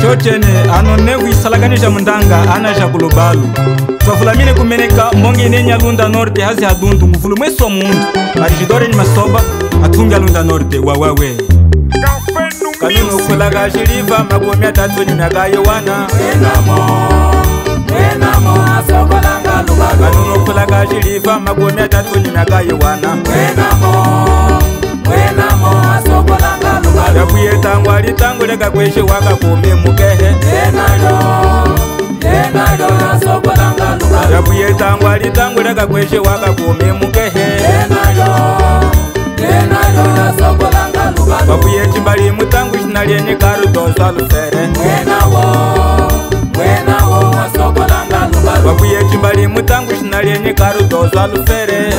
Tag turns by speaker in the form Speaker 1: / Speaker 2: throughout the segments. Speaker 1: tiotene anonevu isalakanija mundanga ana ja kulobalu twavulamine kumeneka mbonge inenye alunda norte azi adundu nguvulu mwesi wa muntu arigidore ni masoba atungi alunda norte wawawe kanunu ukulaka jiliva makumi atatu ni miaka yowana kanunu ukulaka jiliva makumi atatu ni miaka yowana kubereka kweshe wakagome mukehe chakuye tsangwali tsangwereka kweshe wakagome mukehe kwakuye chimbalimu tsangu chinalieni karu dzosa lusere kwakuye chimbalimu tsangu chinalieni karu dzosa lusere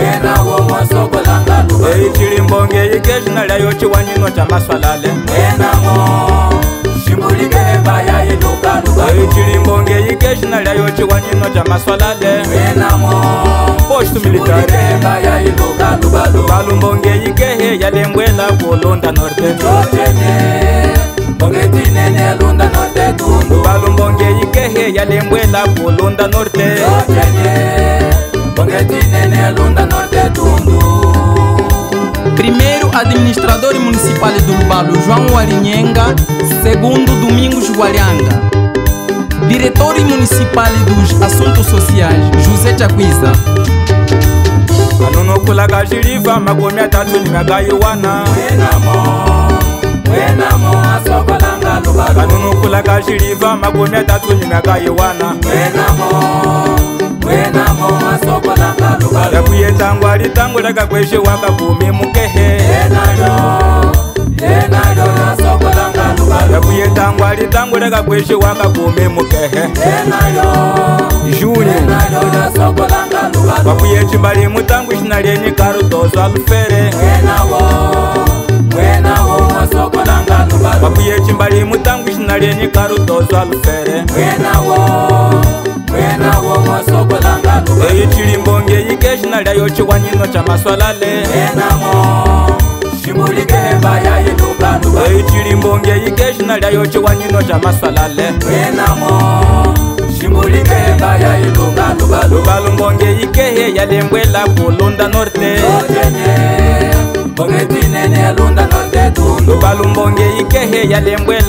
Speaker 1: mwena womosokolanga lubaeyi cilimbonge yike zina lyayo ciwanyino ca maswalale mwenamo shimbulikeembaya iluka lubaeyi cilimbonge yike zina lyayo ciwanyino ca maswalale mwenamo balumbonge yikehe yalembwela kulunda norteobalumbonge yikehe yalembwela kulunda norte Yo, É é Primeiro, administrador municipal do Mbalo, João Warinhenga. Segundo, Domingos Guarianga. Diretor municipal dos Assuntos Sociais, José Jacuiza. anonokulaga jiriva makumi atatu nimagaiwana anonokulaga jiriva makumi atatu nimagaiwana kuyeta ngwali tangulaka kweshe wakabumi mukehe yakuyeta ngwali tangulaka kweshe wakabumi mukehe juli wakuye cimbalimu tangu shina lyeni karudoswa lufere bakuye chimbali mutangu china lyenyi karutozwa lufere eyi chilimbonge yike china lyayo chikwanyino cha maswalale eyi chilimbonge yike china lyayo chikwanyino cha maswalale lubalumbonge yike he yalembwela kulunda norte ikehe ya norte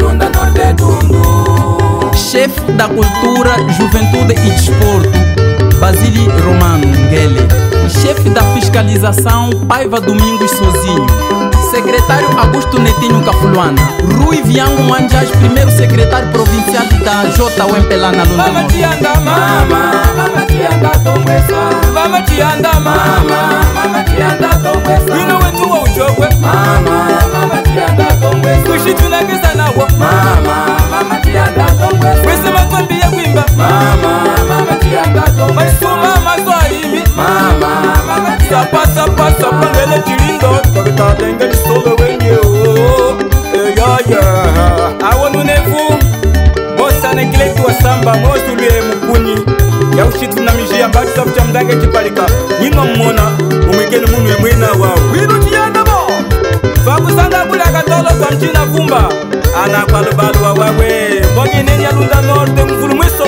Speaker 1: lunda norte tundu chefe da cultura juventude e desporto Basílio Romano Ngele chefe da fiscalização Paiva Domingos Sozinho secretário Augusto Netinho Cafuluana Rui Vião Manjas primeiro secretário provincial da JUMP lá na Lunda Norte mama tianda mama mama tianda tongwe wino wetu wa uchogwe mama mama tianda tongwe kushitu na kesa nawo mama bakisabu kyamudanga ekipalika nyima mumona mumwigeni munu emwina wawe winu kiyandamo bakusanga kulaka tolosa mcina kumba anakwalubaluwa wawe mbonginenialunda norte mfulumwiso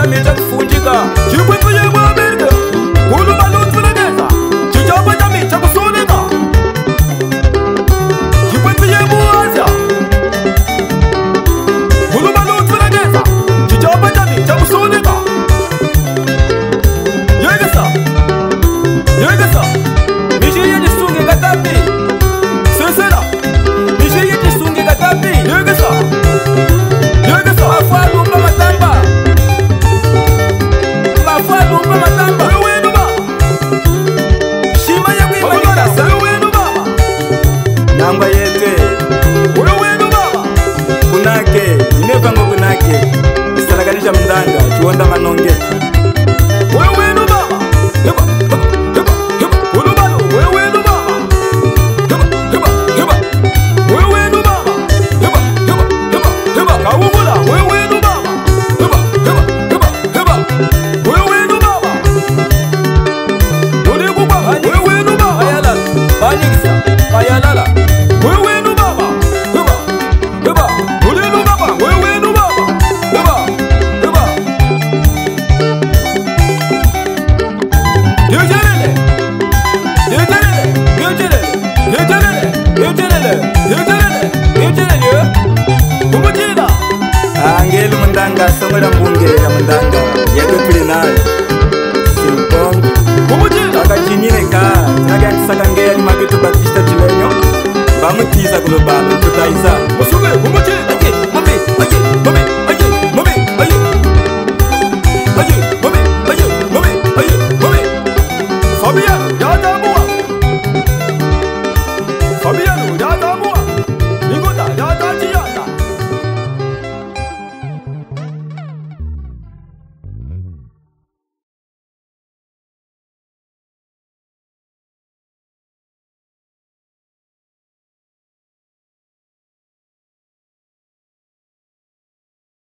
Speaker 1: ¡Gracias! chemudanga chionda manongeka mundanga songela mbungela mundanga yekepile nayo simpongo ubuti akacinile ka akayatisaka ngeyali maketubatista cilenyo mbamutiza kulobalo tutaisa osuke ubuti ak mabi ak mab